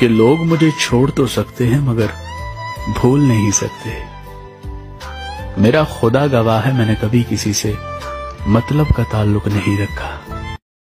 कि लोग मुझे छोड़ तो सकते हैं, मगर भूल नहीं सकते। मेरा खुदा गवाह है, मैंने कभी किसी से मतलब का ताल्लुक नहीं रखा।